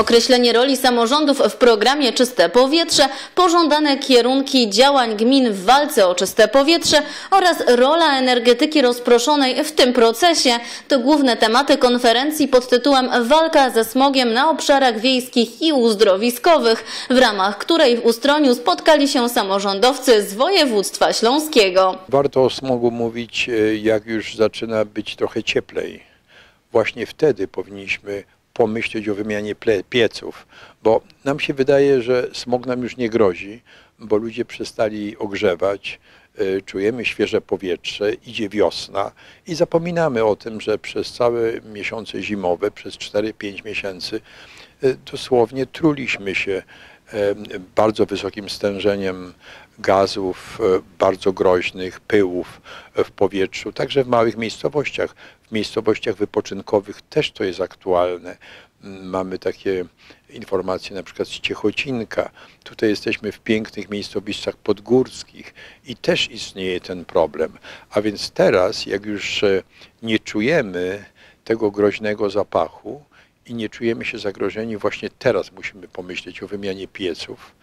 Określenie roli samorządów w programie Czyste Powietrze, pożądane kierunki działań gmin w walce o czyste powietrze oraz rola energetyki rozproszonej w tym procesie to główne tematy konferencji pod tytułem Walka ze smogiem na obszarach wiejskich i uzdrowiskowych, w ramach której w Ustroniu spotkali się samorządowcy z województwa śląskiego. Warto o smogu mówić, e, jak już zaczyna być trochę cieplej. Właśnie wtedy powinniśmy pomyśleć o wymianie pieców, bo nam się wydaje, że smog nam już nie grozi, bo ludzie przestali ogrzewać, e, czujemy świeże powietrze, idzie wiosna i zapominamy o tym, że przez całe miesiące zimowe, przez 4-5 miesięcy e, dosłownie truliśmy się e, bardzo wysokim stężeniem gazów bardzo groźnych, pyłów w powietrzu, także w małych miejscowościach. W miejscowościach wypoczynkowych też to jest aktualne. Mamy takie informacje na przykład z Ciechocinka. Tutaj jesteśmy w pięknych miejscowościach podgórskich i też istnieje ten problem. A więc teraz, jak już e, nie czujemy tego groźnego zapachu, i nie czujemy się zagrożeni, właśnie teraz musimy pomyśleć o wymianie pieców,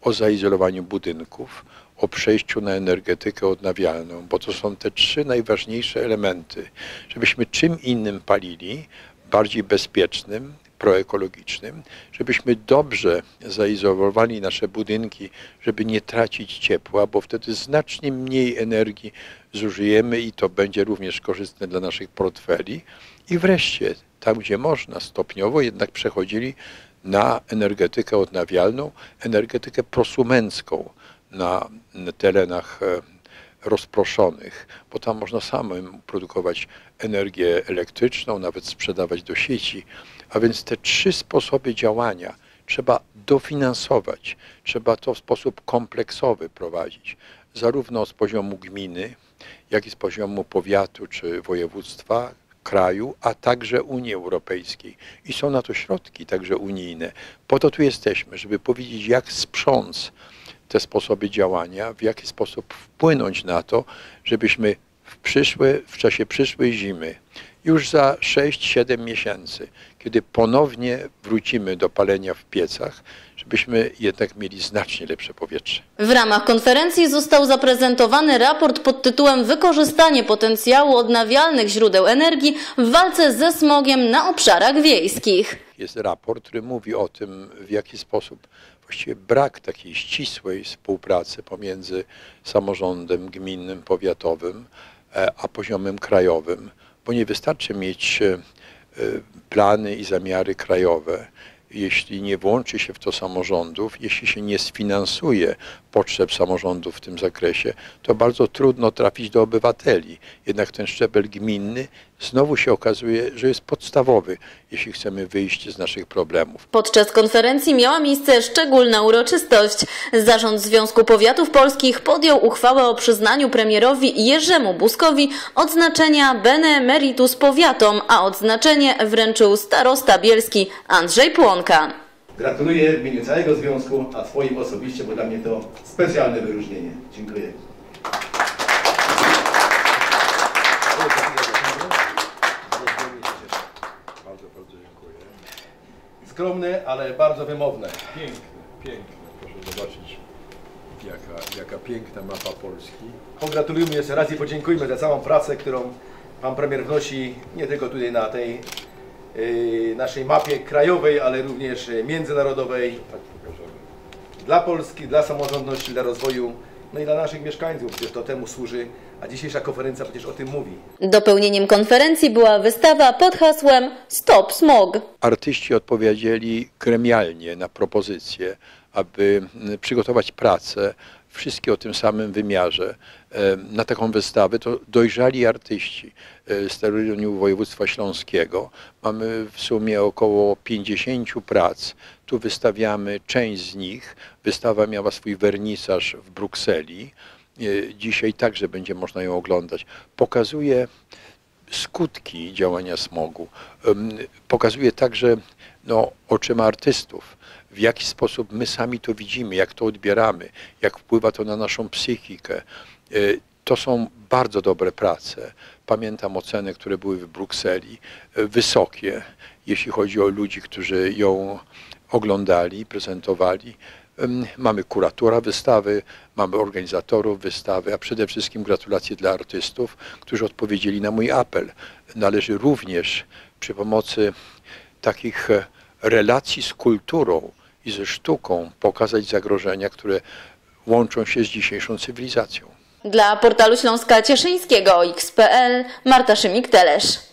o zaizolowaniu budynków, o przejściu na energetykę odnawialną, bo to są te trzy najważniejsze elementy, żebyśmy czym innym palili, bardziej bezpiecznym, proekologicznym, żebyśmy dobrze zaizolowali nasze budynki, żeby nie tracić ciepła, bo wtedy znacznie mniej energii zużyjemy i to będzie również korzystne dla naszych portfeli. I wreszcie, tam gdzie można, stopniowo jednak przechodzili na energetykę odnawialną, energetykę prosumencką na terenach e, rozproszonych, bo tam można samym produkować energię elektryczną, nawet sprzedawać do sieci. A więc te trzy sposoby działania trzeba dofinansować, trzeba to w sposób kompleksowy prowadzić, zarówno z poziomu gminy, jak i z poziomu powiatu czy województwa, kraju, a także Unii Europejskiej. I są na to środki, także unijne. Po to tu jesteśmy, żeby powiedzieć, jak sprząc te sposoby działania, w jaki sposób wpłynąć na to, żebyśmy w, przyszłe, w czasie przyszłej zimy, już za 6-7 miesięcy, kiedy ponownie wrócimy do palenia w piecach, żebyśmy jednak mieli znacznie lepsze powietrze. W ramach konferencji został zaprezentowany raport pod tytułem Wykorzystanie potencjału odnawialnych źródeł energii w walce ze smogiem na obszarach wiejskich. Jest raport, który mówi o tym, w jaki sposób właściwie brak takiej ścisłej współpracy pomiędzy samorządem gminnym, powiatowym, a poziomem krajowym, bo nie wystarczy mieć e, e, plany i zamiary krajowe, jeśli nie włączy się w to samorządów, jeśli się nie sfinansuje potrzeb samorządów w tym zakresie, to bardzo trudno trafić do obywateli. Jednak ten szczebel gminny znowu się okazuje, że jest podstawowy, jeśli chcemy wyjść z naszych problemów. Podczas konferencji miała miejsce szczególna uroczystość. Zarząd Związku Powiatów Polskich podjął uchwałę o przyznaniu premierowi Jerzemu Buzkowi odznaczenia Bene Emeritus Powiatom, a odznaczenie wręczył starosta bielski Andrzej Gratuluję w imieniu całego związku, a swoim osobiście, bo dla mnie to specjalne wyróżnienie. Dziękuję. Bardzo, bardzo dziękuję. Skromne, ale bardzo wymowne. Piękne, piękne. Proszę zobaczyć, jaka, jaka piękna mapa Polski. Pogratulujmy jeszcze raz i podziękujmy za całą pracę, którą Pan Premier wnosi nie tylko tutaj na tej naszej mapie krajowej, ale również yy, międzynarodowej Tak dla Polski, dla samorządności, dla rozwoju, no i dla naszych mieszkańców, przecież to temu służy, a dzisiejsza konferencja przecież o tym mówi. Dopełnieniem konferencji była wystawa pod hasłem Stop Smog. Artyści odpowiedzieli gremialnie na propozycje, aby mm, przygotować pracę, wszystkie o tym samym wymiarze. E, Na taką wystawę to dojrzali artyści e, z terenu województwa śląskiego. Mamy w sumie około 50 prac. Tu wystawiamy część z nich. Wystawa miała swój wernisaż w Brukseli. E, Dzisiaj także będzie można ją oglądać. Pokazuje skutki działania smogu. Pokazuje także no, oczyma artystów, w jaki sposób my sami to widzimy, jak to odbieramy, jak wpływa to na naszą psychikę. E, To są bardzo dobre prace. Pamiętam oceny, które były w Brukseli, e, wysokie, jeśli chodzi o ludzi, którzy ją oglądali, prezentowali. Mamy kuratora wystawy, mamy organizatorów wystawy, a przede wszystkim gratulacje dla artystów, którzy odpowiedzieli na mój apel. Należy również przy pomocy takich e, relacji z kulturą i ze sztuką pokazać zagrożenia, które łączą się z dzisiejszą cywilizacją. Dla portalu Śląska Cieszyńskiego XPL Marta Szymik-Telesz.